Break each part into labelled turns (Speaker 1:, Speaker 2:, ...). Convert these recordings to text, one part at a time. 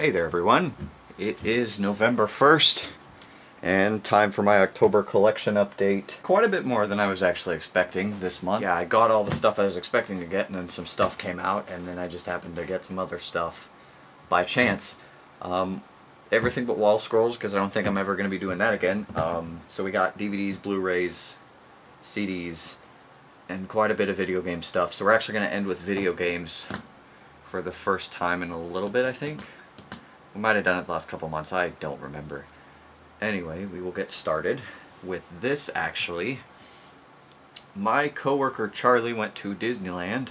Speaker 1: Hey there everyone. It is November 1st and time for my October collection update. Quite a bit more than I was actually expecting this month. Yeah, I got all the stuff I was expecting to get and then some stuff came out and then I just happened to get some other stuff by chance. Um, everything but wall scrolls because I don't think I'm ever going to be doing that again. Um, so we got DVDs, Blu-rays, CDs, and quite a bit of video game stuff. So we're actually going to end with video games for the first time in a little bit, I think. Might have done it the last couple months, I don't remember. Anyway, we will get started with this actually. My coworker Charlie went to Disneyland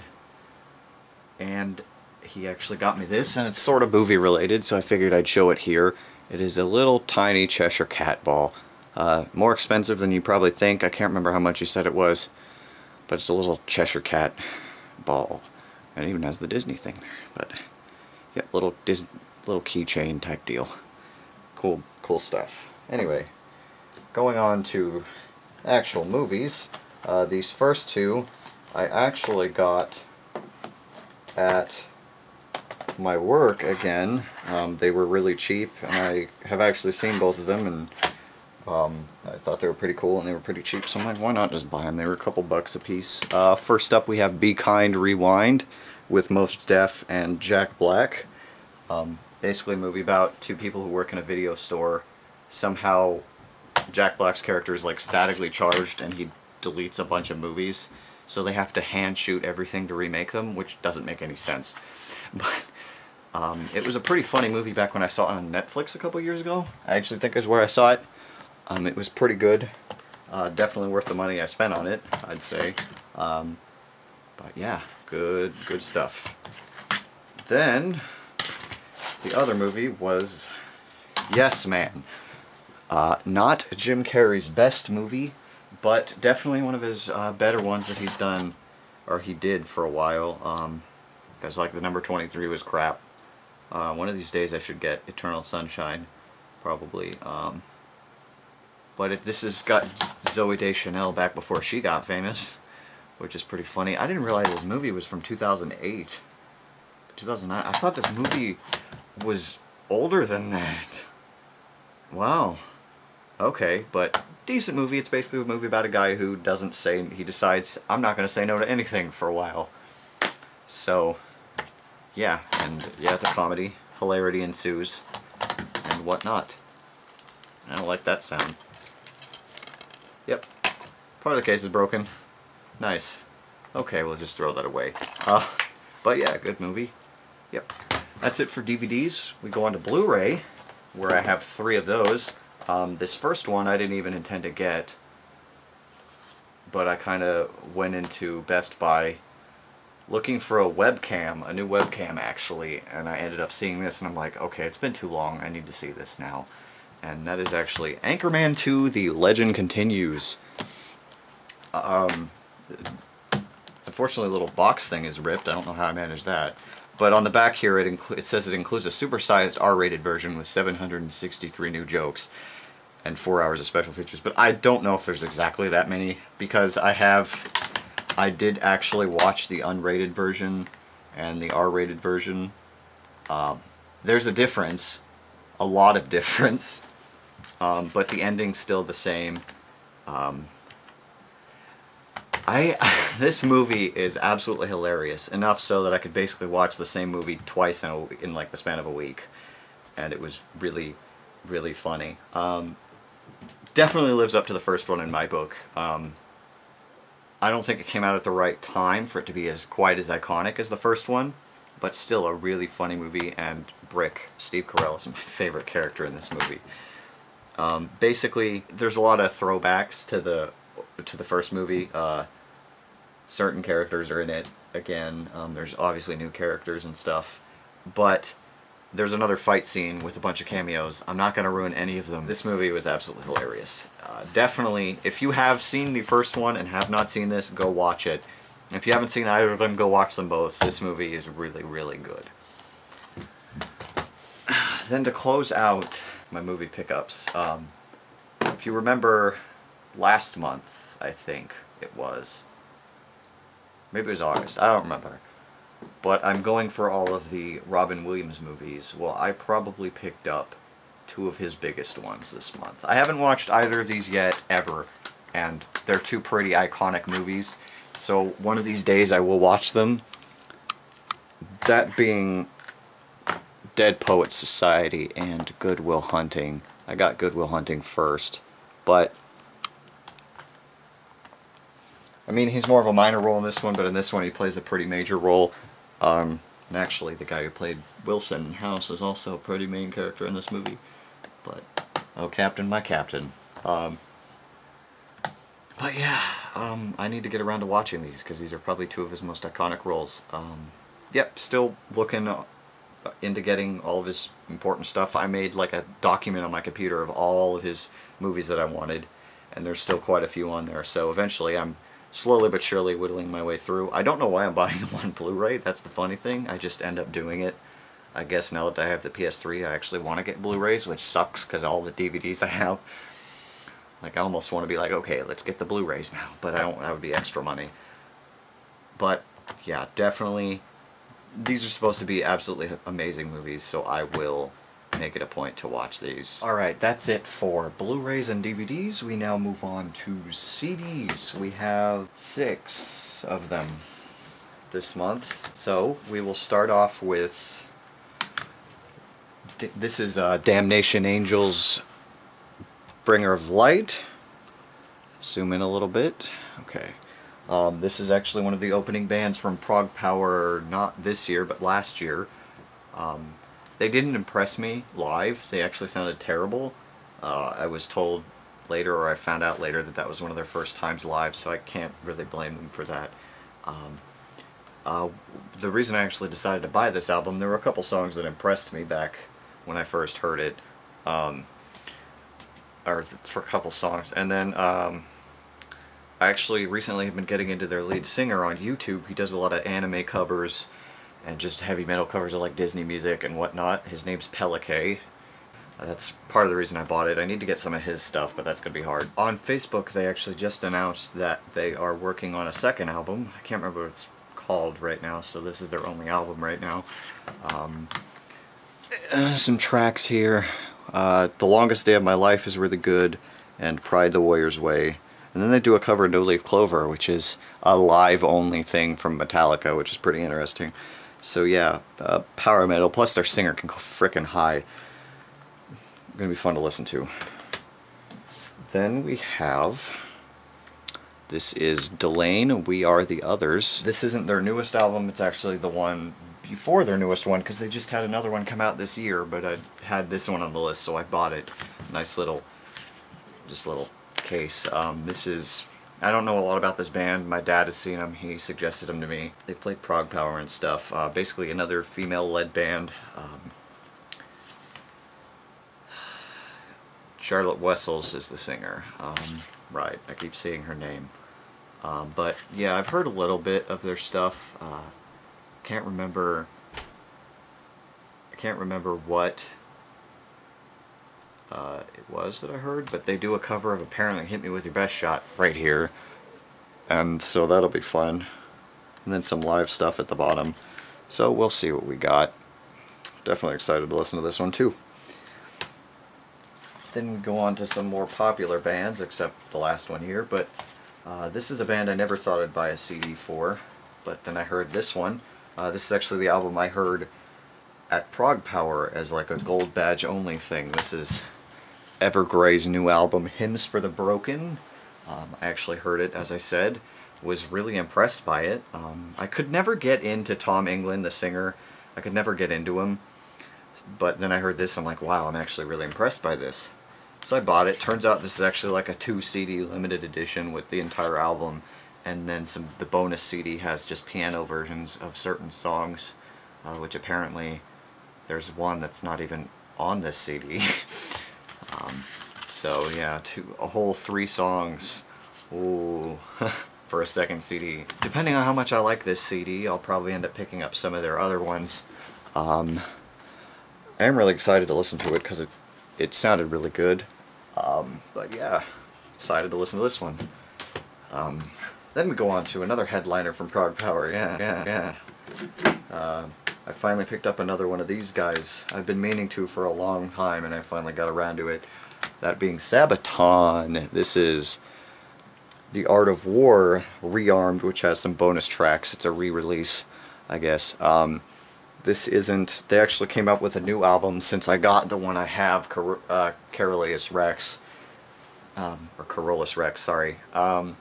Speaker 1: and he actually got me this and it's sort of movie related so I figured I'd show it here. It is a little tiny Cheshire Cat ball. Uh, more expensive than you probably think. I can't remember how much you said it was. But it's a little Cheshire Cat ball. And it even has the Disney thing there. But yeah, little Disney little keychain type deal. Cool, cool stuff. Anyway, going on to actual movies. Uh, these first two I actually got at my work again. Um, they were really cheap, and I have actually seen both of them, and um, I thought they were pretty cool, and they were pretty cheap, so I'm like, why not just buy them? They were a couple bucks a piece. Uh, first up, we have Be Kind Rewind with Mos Def and Jack Black. Um, basically a movie about two people who work in a video store. Somehow Jack Black's character is like statically charged and he deletes a bunch of movies. So they have to hand shoot everything to remake them, which doesn't make any sense. But um, it was a pretty funny movie back when I saw it on Netflix a couple years ago. I actually think is where I saw it. Um, it was pretty good. Uh, definitely worth the money I spent on it, I'd say. Um, but yeah, good, good stuff. Then, the other movie was Yes Man. Uh, not Jim Carrey's best movie, but definitely one of his uh, better ones that he's done, or he did for a while. Um, because like the number 23 was crap. Uh, one of these days I should get Eternal Sunshine, probably. Um, but if this has got Zooey Deschanel back before she got famous, which is pretty funny. I didn't realize this movie was from 2008. 2009. I thought this movie was older than that. Wow. Okay, but decent movie. It's basically a movie about a guy who doesn't say, he decides, I'm not going to say no to anything for a while. So, yeah, and yeah, it's a comedy. Hilarity ensues, and whatnot. I don't like that sound. Yep. Part of the case is broken. Nice. Okay, we'll just throw that away. Uh, but yeah, good movie. Yep. That's it for DVDs. We go on to Blu-ray, where I have three of those. Um, this first one I didn't even intend to get, but I kind of went into Best Buy looking for a webcam, a new webcam actually, and I ended up seeing this and I'm like, okay, it's been too long, I need to see this now. And that is actually Anchorman 2, The Legend Continues. Um, unfortunately, the little box thing is ripped. I don't know how I managed that. But on the back here, it, it says it includes a supersized R-rated version with 763 new jokes and 4 hours of special features. But I don't know if there's exactly that many, because I have... I did actually watch the unrated version and the R-rated version. Um, there's a difference, a lot of difference, um, but the ending's still the same. Um, I this movie is absolutely hilarious enough so that I could basically watch the same movie twice in, a, in like the span of a week. And it was really really funny. Um, definitely lives up to the first one in my book. Um, I don't think it came out at the right time for it to be as quite as iconic as the first one but still a really funny movie and Brick Steve Carell is my favorite character in this movie. Um, basically there's a lot of throwbacks to the to the first movie. Uh, certain characters are in it again. Um, there's obviously new characters and stuff, but there's another fight scene with a bunch of cameos. I'm not going to ruin any of them. This movie was absolutely hilarious. Uh, definitely, if you have seen the first one and have not seen this, go watch it. if you haven't seen either of them, go watch them both. This movie is really, really good. Then to close out my movie pickups, um, if you remember last month, I think it was, maybe it was August, I don't remember. but I'm going for all of the Robin Williams movies. Well, I probably picked up two of his biggest ones this month. I haven't watched either of these yet, ever, and they're two pretty iconic movies, so one of these days I will watch them. That being Dead Poets Society and Good Will Hunting. I got Good Will Hunting first, but I mean, he's more of a minor role in this one, but in this one he plays a pretty major role. Um, and actually, the guy who played Wilson in House is also a pretty main character in this movie. But, oh, Captain, my Captain. Um, but yeah, um, I need to get around to watching these, because these are probably two of his most iconic roles. Um, yep, still looking into getting all of his important stuff. I made like a document on my computer of all of his movies that I wanted, and there's still quite a few on there. So eventually I'm slowly but surely whittling my way through. I don't know why I'm buying them on Blu-ray, that's the funny thing. I just end up doing it. I guess now that I have the PS3, I actually want to get Blu-rays, which sucks because all the DVDs I have. Like, I almost want to be like, okay, let's get the Blu-rays now, but I don't, that would be extra money. But, yeah, definitely, these are supposed to be absolutely amazing movies, so I will make it a point to watch these. Alright, that's it for Blu-rays and DVDs. We now move on to CDs. We have six of them this month. So, we will start off with... This is uh, Damnation Angels Bringer of Light. Zoom in a little bit. Okay. Um, this is actually one of the opening bands from Prog Power, not this year, but last year. Um, they didn't impress me live. They actually sounded terrible. Uh, I was told later, or I found out later, that that was one of their first times live, so I can't really blame them for that. Um, uh, the reason I actually decided to buy this album, there were a couple songs that impressed me back when I first heard it. Um, or for a couple songs. And then um, I actually recently have been getting into their lead singer on YouTube. He does a lot of anime covers and just heavy metal covers of like Disney music and whatnot. His name's PelleK. Uh, that's part of the reason I bought it. I need to get some of his stuff, but that's going to be hard. On Facebook, they actually just announced that they are working on a second album. I can't remember what it's called right now, so this is their only album right now. Um, uh, some tracks here. Uh, the Longest Day of My Life is really good, and Pride the Warrior's Way. And then they do a cover of No Leaf Clover, which is a live-only thing from Metallica, which is pretty interesting. So yeah, uh, power metal, plus their singer can go frickin' high. Gonna be fun to listen to. Then we have... This is Delain, We Are the Others. This isn't their newest album, it's actually the one before their newest one, because they just had another one come out this year, but I had this one on the list, so I bought it. Nice little, just little case. Um, this is I don't know a lot about this band. My dad has seen them. He suggested them to me. They played ProgPower and stuff. Uh, basically another female-led band. Um, Charlotte Wessels is the singer. Um, right, I keep seeing her name. Um, but yeah, I've heard a little bit of their stuff. Uh, can't remember. I can't remember what uh, it was that I heard, but they do a cover of Apparently Hit Me With Your Best Shot right here. And so that'll be fun. And then some live stuff at the bottom. So we'll see what we got. Definitely excited to listen to this one too. Then go on to some more popular bands, except the last one here, but uh, this is a band I never thought I'd buy a CD for, but then I heard this one. Uh, this is actually the album I heard at ProgPower as like a gold badge only thing. This is Evergrey's new album, Hymns for the Broken. Um, I actually heard it, as I said, was really impressed by it. Um, I could never get into Tom Englund, the singer. I could never get into him. But then I heard this, I'm like, wow, I'm actually really impressed by this. So I bought it. Turns out this is actually like a two CD limited edition with the entire album. And then some the bonus CD has just piano versions of certain songs, uh, which apparently there's one that's not even on this CD. Um, so yeah, two, a whole three songs. Ooh, for a second CD. Depending on how much I like this CD, I'll probably end up picking up some of their other ones. Um, I am really excited to listen to it because it, it sounded really good. Um, but yeah, excited to listen to this one. Um, then we go on to another headliner from ProgPower. Yeah, yeah, yeah. Uh, I finally picked up another one of these guys. I've been meaning to for a long time and I finally got around to it. That being Sabaton. This is The Art of War Rearmed, which has some bonus tracks. It's a re-release, I guess. Um, this isn't... They actually came out with a new album since I got the one I have, Car uh, Rex. Um, or Carolus Rex, sorry. Um,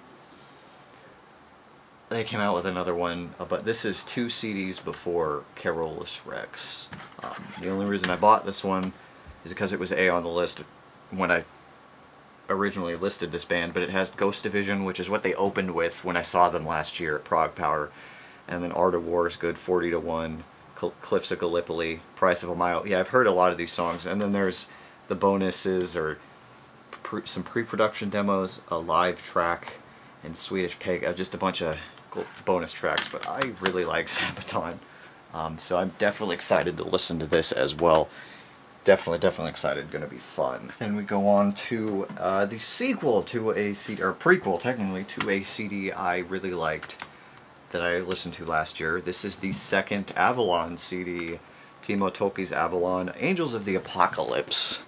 Speaker 1: they came out with another one, uh, but this is two CDs before Carolus Rex. Um, the only reason I bought this one is because it was A on the list when I originally listed this band, but it has Ghost Division, which is what they opened with when I saw them last year at Prague ProgPower, and then Art of War is good, 40 to 1, Cl Cliffs of Gallipoli, Price of a Mile. Yeah, I've heard a lot of these songs, and then there's the bonuses or some pre-production demos, a live track, and Swedish Pig, uh, just a bunch of bonus tracks, but I really like Sabaton. Um, so I'm definitely excited to listen to this as well. Definitely, definitely excited. Going to be fun. Then we go on to uh, the sequel to a CD, or prequel technically, to a CD I really liked that I listened to last year. This is the second Avalon CD, Timo Tolkki's Avalon, Angels of the Apocalypse.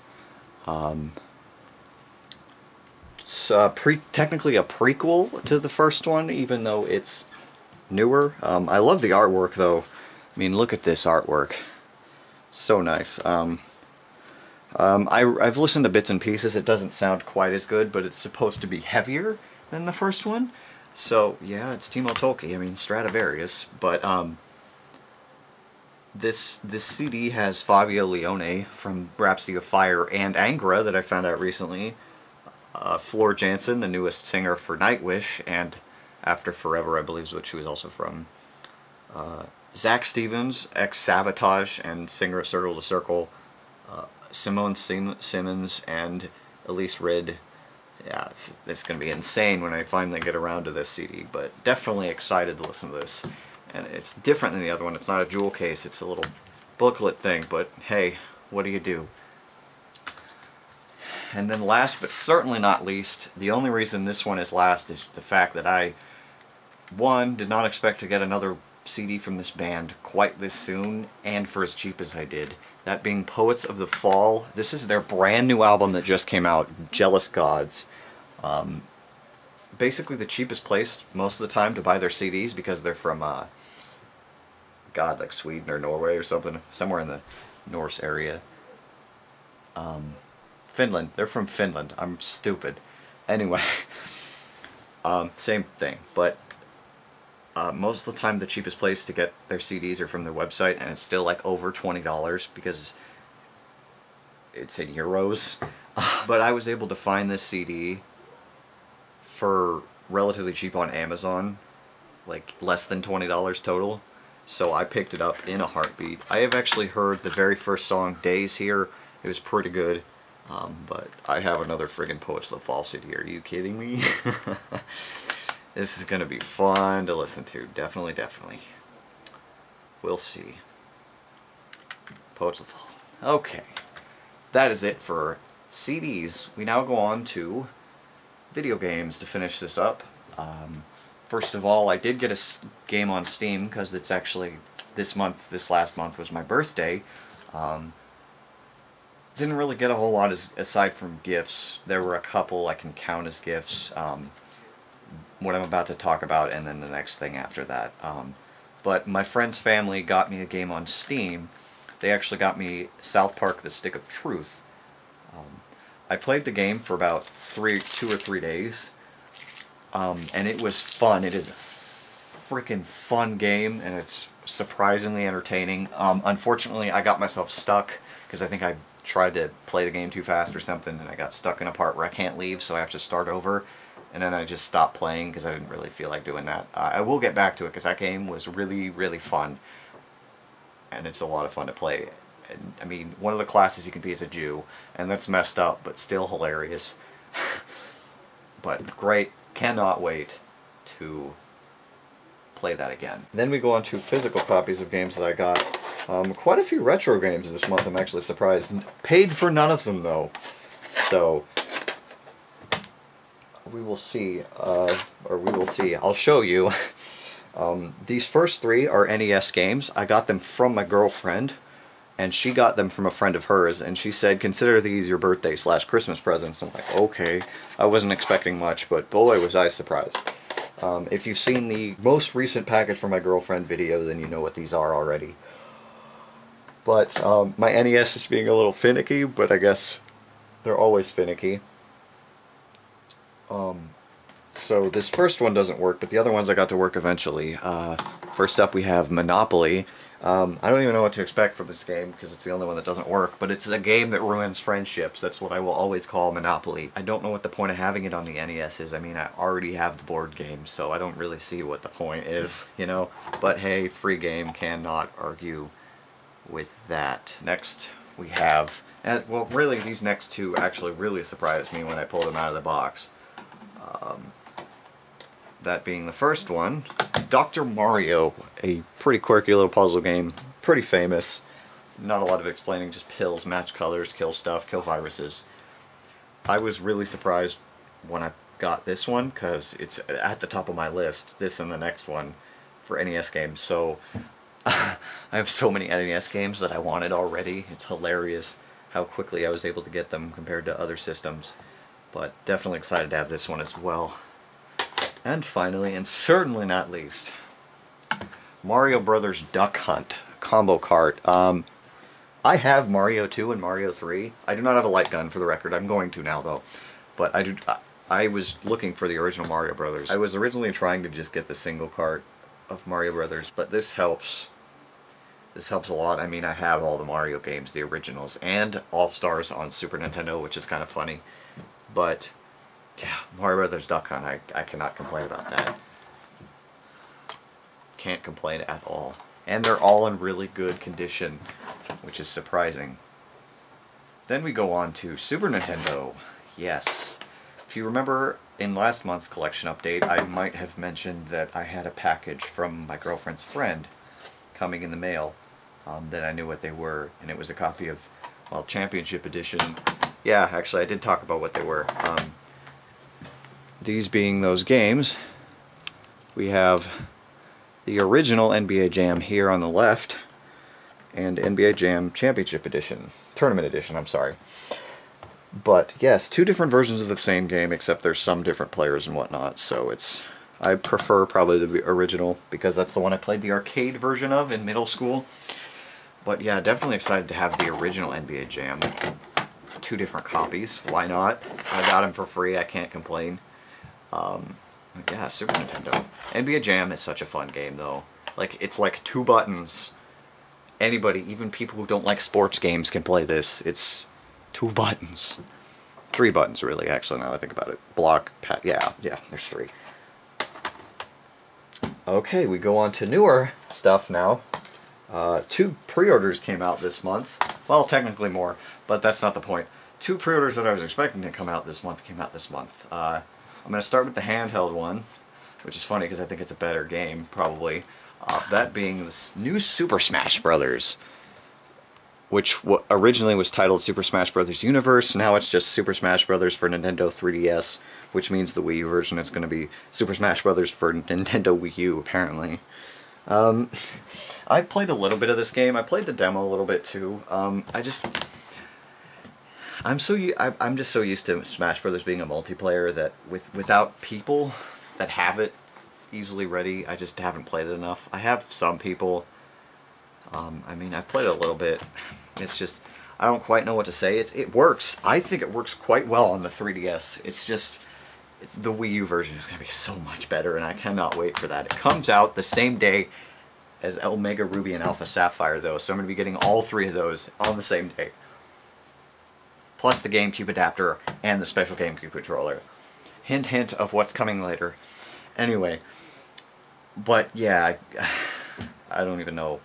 Speaker 1: Um, it's uh, pre technically a prequel to the first one, even though it's newer. Um, I love the artwork, though. I mean, look at this artwork. so nice. Um, um, I, I've listened to bits and pieces. It doesn't sound quite as good, but it's supposed to be heavier than the first one. So, yeah, it's Timo Tolkki. I mean, Stratovarius. But, um, this this CD has Fabio Lione from Rhapsody of Fire and Angra that I found out recently uh, Floor Jansen, the newest singer for Nightwish, and After Forever, I believe is what she was also from. Uh, Zak Stevens, ex-Savatage and singer of Circle to Circle. Uh, Simone Sim Simons and Elize Ryd. Yeah, it's, it's going to be insane when I finally get around to this CD, but definitely excited to listen to this. And it's different than the other one. It's not a jewel case, it's a little booklet thing, but hey, what do you do? And then last but certainly not least, the only reason this one is last is the fact that I, one, did not expect to get another CD from this band quite this soon, and for as cheap as I did. That being Poets of the Fall. This is their brand new album that just came out, Jealous Gods. Um, basically the cheapest place most of the time to buy their CDs because they're from, uh, God, like Sweden or Norway or something, somewhere in the Norse area. Um, Finland. They're from Finland. I'm stupid. Anyway, um, same thing. But uh, most of the time the cheapest place to get their CDs are from their website and it's still like over $20 because it's in euros. but I was able to find this CD for relatively cheap on Amazon, like less than $20 total. So I picked it up in a heartbeat. I have actually heard the very first song, Days Here. It was pretty good. Um, but I have another friggin' Poets of the Fall CD. Are you kidding me? this is going to be fun to listen to. Definitely, definitely. We'll see. Poets of the. Okay. That is it for CDs. We now go on to video games to finish this up. Um, first of all, I did get a game on Steam because it's actually this month, this last month was my birthday. Um, didn't really get a whole lot as, aside from gifts. There were a couple I can count as gifts. Um, what I'm about to talk about, and then the next thing after that. Um, but my friend's family got me a game on Steam. They actually got me South Park: The Stick of Truth. Um, I played the game for about three, two or three days, um, and it was fun. It is a freaking fun game, and it's surprisingly entertaining. Um, unfortunately, I got myself stuck because I think I tried to play the game too fast or something and I got stuck in a part where I can't leave so I have to start over and then I just stopped playing because I didn't really feel like doing that. Uh, I will get back to it because that game was really really fun and it's a lot of fun to play. And, I mean one of the classes you can be as a Jew and that's messed up but still hilarious. but great, cannot wait to play that again. Then we go on to physical copies of games that I got. Um, quite a few retro games this month, I'm actually surprised. Paid for none of them, though. So, we will see. Uh, or we will see. I'll show you. Um, these first three are NES games. I got them from my girlfriend, and she got them from a friend of hers, and she said, consider these your birthday slash Christmas presents. I'm like, okay. I wasn't expecting much, but boy was I surprised. Um, if you've seen the most recent package from my girlfriend video, then you know what these are already. But um, my NES is being a little finicky, but I guess they're always finicky. Um, so this first one doesn't work, but the other ones I got to work eventually. Uh, first up we have Monopoly. Um, I don't even know what to expect from this game because it's the only one that doesn't work, but it's a game that ruins friendships. That's what I will always call Monopoly. I don't know what the point of having it on the NES is. I mean, I already have the board game, so I don't really see what the point is, you know? But hey, free game cannot argue with that. Next, we have, and well, really, these next two actually really surprised me when I pulled them out of the box. Um, that being the first one, Dr. Mario, a pretty quirky little puzzle game, pretty famous. Not a lot of explaining, just pills, match colors, kill stuff, kill viruses. I was really surprised when I got this one, because it's at the top of my list, this and the next one, for NES games. So, I have so many NES games that I wanted already. It's hilarious how quickly I was able to get them compared to other systems. But definitely excited to have this one as well. And finally, and certainly not least, Mario Brothers Duck Hunt combo cart. Um, I have Mario 2 and Mario 3. I do not have a light gun for the record. I'm going to now though. But I do. I was looking for the original Mario Brothers. I was originally trying to just get the single cart of Mario Brothers, but this helps. This helps a lot. I mean, I have all the Mario games, the originals, and All Stars on Super Nintendo, which is kind of funny. But yeah, Mario Brothers Duck Hunt, I, I cannot complain about that. Can't complain at all. And they're all in really good condition, which is surprising. Then we go on to Super Nintendo. Yes. If you remember in last month's collection update, I might have mentioned that I had a package from my girlfriend's friend coming in the mail um, that I knew what they were, and it was a copy of, well, Championship Edition. Yeah, actually, I did talk about what they were. Um, these being those games, we have the original NBA Jam here on the left, and NBA Jam Championship Edition, Tournament Edition, I'm sorry. But yes, two different versions of the same game, except there's some different players and whatnot, so it's... I prefer probably the original, because that's the one I played the arcade version of in middle school. But yeah, definitely excited to have the original NBA Jam. Two different copies, why not? I got them for free, I can't complain. Um, yeah, Super Nintendo. NBA Jam is such a fun game, though. Like, it's like two buttons. Anybody, even people who don't like sports games, can play this. It's two buttons. Three buttons, really, actually, now I think about it. Block, pat, yeah, yeah, there's three. Okay, we go on to newer stuff now. Uh, two pre-orders came out this month. Well, technically more, but that's not the point. Two pre-orders that I was expecting to come out this month came out this month. Uh, I'm going to start with the handheld one, which is funny because I think it's a better game, probably. Uh, that being this new Super Smash Brothers, which originally was titled Super Smash Brothers Universe. Now it's just Super Smash Brothers for Nintendo 3DS, which means the Wii U version is going to be Super Smash Brothers for Nintendo Wii U, apparently. Um, I played a little bit of this game. I played the demo a little bit too. Um, I just I'm so I'm just so used to Smash Brothers being a multiplayer that with without people that have it easily ready, I just haven't played it enough. I have some people. Um, I mean, I've played it a little bit. It's just I don't quite know what to say. It's it works. I think it works quite well on the 3DS. It's just the Wii U version is going to be so much better, and I cannot wait for that. It comes out the same day as Omega Ruby and Alpha Sapphire, though, so I'm going to be getting all three of those on the same day plus the GameCube adapter and the special GameCube controller. Hint, hint of what's coming later. Anyway, but yeah, I, I don't even know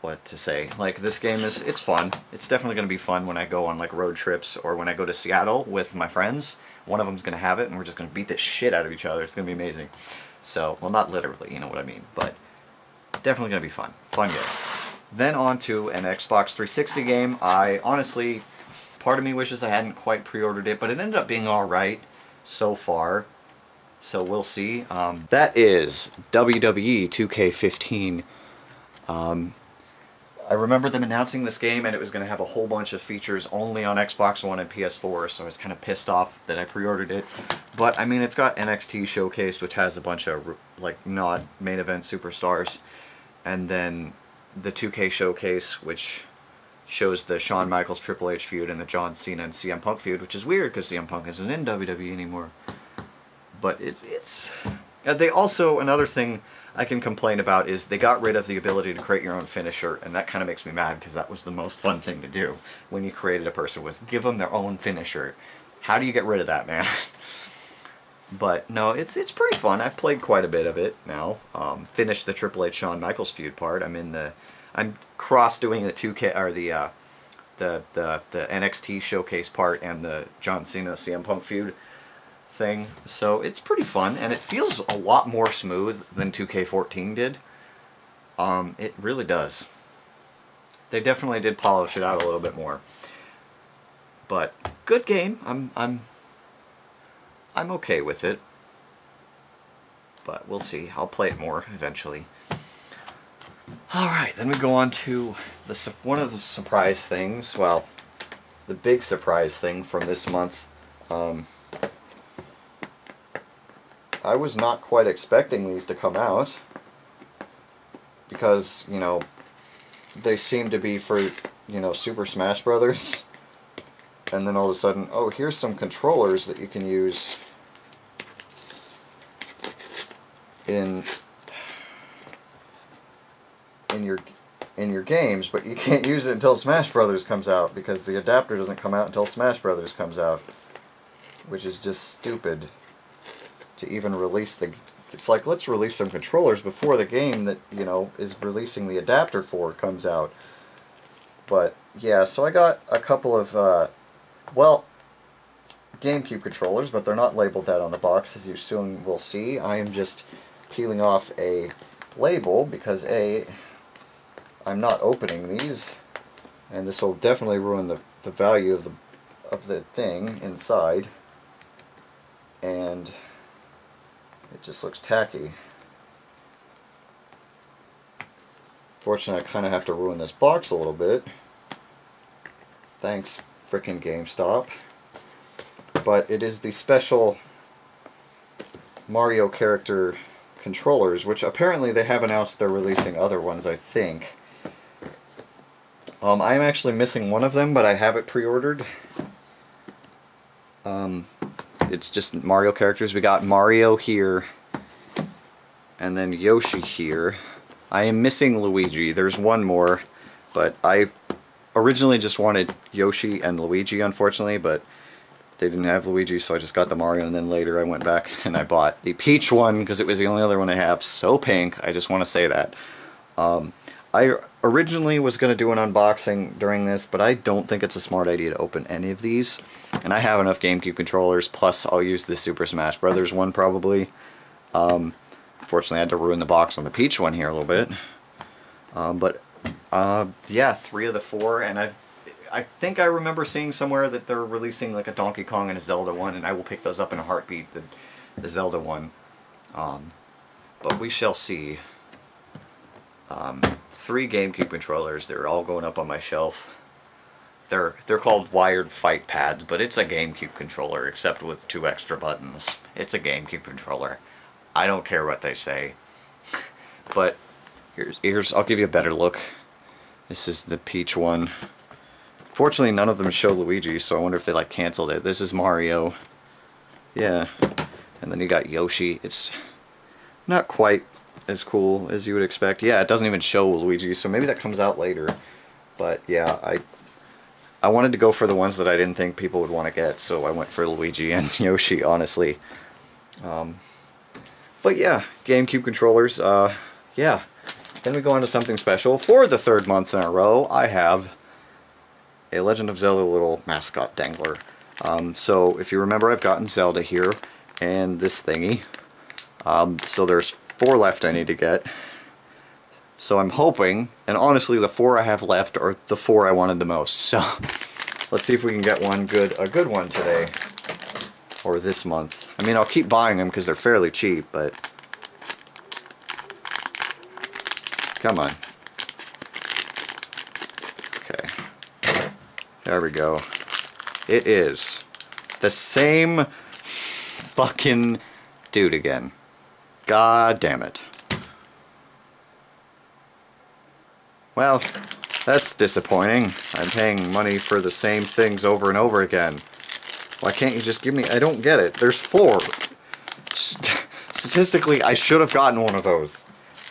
Speaker 1: what to say. Like, this game is, it's fun. It's definitely going to be fun when I go on, like, road trips or when I go to Seattle with my friends. One of them's going to have it, and we're just going to beat the shit out of each other. It's going to be amazing. So, well, not literally, you know what I mean, but definitely going to be fun. Fun game. Then on to an Xbox 360 game. I honestly Part of me wishes I hadn't quite pre-ordered it, but it ended up being alright so far. So we'll see. Um, that is WWE 2K15. Um, I remember them announcing this game and it was going to have a whole bunch of features only on Xbox One and PS4, so I was kind of pissed off that I pre-ordered it. But, I mean, it's got NXT Showcase, which has a bunch of, like, not main event superstars. And then the 2K Showcase, which shows the Shawn Michaels Triple H feud and the John Cena and CM Punk feud, which is weird because CM Punk isn't in WWE anymore. But it's, it's... Uh, they also, another thing I can complain about is they got rid of the ability to create your own finisher, and that kind of makes me mad because that was the most fun thing to do when you created a person was give them their own finisher. How do you get rid of that, man? but no, it's it's pretty fun. I've played quite a bit of it now. Um, finished the Triple H Shawn Michaels feud part. I'm in the I'm cross doing the 2K or the uh, the the the NXT showcase part and the John Cena CM Punk feud thing. So it's pretty fun, and it feels a lot more smooth than 2K14 did. Um, it really does. They definitely did polish it out a little bit more. But good game. I'm I'm I'm okay with it. But we'll see. I'll play it more eventually. Alright, then we go on to the one of the surprise things. Well, the big surprise thing from this month. Um, I was not quite expecting these to come out because, you know, they seem to be for, you know, Super Smash Brothers. And then all of a sudden, oh, here's some controllers that you can use in in your in your games, but you can't use it until Smash Brothers comes out because the adapter doesn't come out until Smash Brothers comes out, which is just stupid to even release the... It's like, let's release some controllers before the game that, you know, is releasing the adapter for comes out. But, yeah, so I got a couple of, uh, well, GameCube controllers, but they're not labeled that on the box, as you soon will see. I am just peeling off a label because, A, I'm not opening these, and this will definitely ruin the, the value of the, of the thing inside. And it just looks tacky. Fortunately, I kind of have to ruin this box a little bit. Thanks, frickin' GameStop. But it is the special Mario character controllers, which apparently they have announced they're releasing other ones, I think. Um, I'm actually missing one of them, but I have it pre-ordered. Um, it's just Mario characters. We got Mario here, and then Yoshi here. I am missing Luigi. There's one more, but I originally just wanted Yoshi and Luigi, unfortunately, but they didn't have Luigi, so I just got the Mario, and then later I went back and I bought the Peach one, because it was the only other one I have. So pink, I just want to say that. Um, I originally was going to do an unboxing during this, but I don't think it's a smart idea to open any of these. And I have enough GameCube controllers, plus I'll use the Super Smash Brothers one probably. Um, fortunately, I had to ruin the box on the Peach one here a little bit. Um, but, uh, yeah, three of the four, and i I think I remember seeing somewhere that they're releasing like a Donkey Kong and a Zelda one, and I will pick those up in a heartbeat, the, the Zelda one. Um, but we shall see. Um, three GameCube controllers. They're all going up on my shelf. They're they're called wired fight pads, but it's a GameCube controller except with two extra buttons. It's a GameCube controller. I don't care what they say. but here's here's I'll give you a better look. This is the Peach one. Fortunately, none of them show Luigi, so I wonder if they like canceled it. This is Mario. Yeah. And then you got Yoshi. It's not quite as cool as you would expect. Yeah, it doesn't even show Luigi, so maybe that comes out later. But yeah, I I wanted to go for the ones that I didn't think people would want to get, so I went for Luigi and Yoshi, honestly. Um, but yeah, GameCube controllers, uh, yeah. Then we go on to something special. For the third month in a row, I have a Legend of Zelda little mascot dangler. Um, so if you remember, I've gotten Zelda here and this thingy. Um, so there's four left I need to get. So I'm hoping, and honestly the four I have left are the four I wanted the most. So let's see if we can get one good, a good one today, or this month. I mean, I'll keep buying them because they're fairly cheap, but... Come on. Okay. There we go. It is the same fucking dude again. God damn it. Well, that's disappointing. I'm paying money for the same things over and over again. Why can't you just give me... I don't get it. There's four. St statistically, I should have gotten one of those.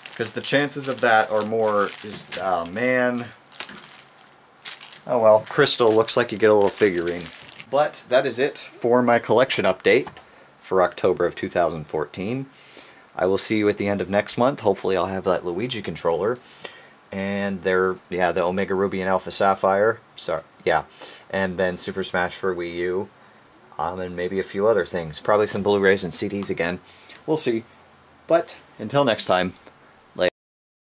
Speaker 1: Because the chances of that are more... Is, oh, man. Oh well, Crystal looks like you get a little figurine. But that is it for my collection update for October of 2014. I will see you at the end of next month. Hopefully I'll have that Luigi controller. And they're, yeah, the Omega Ruby and Alpha Sapphire. Sorry, yeah. And then Super Smash for Wii U. Um, and maybe a few other things. Probably some Blu-rays and CDs again. We'll see. But until next time,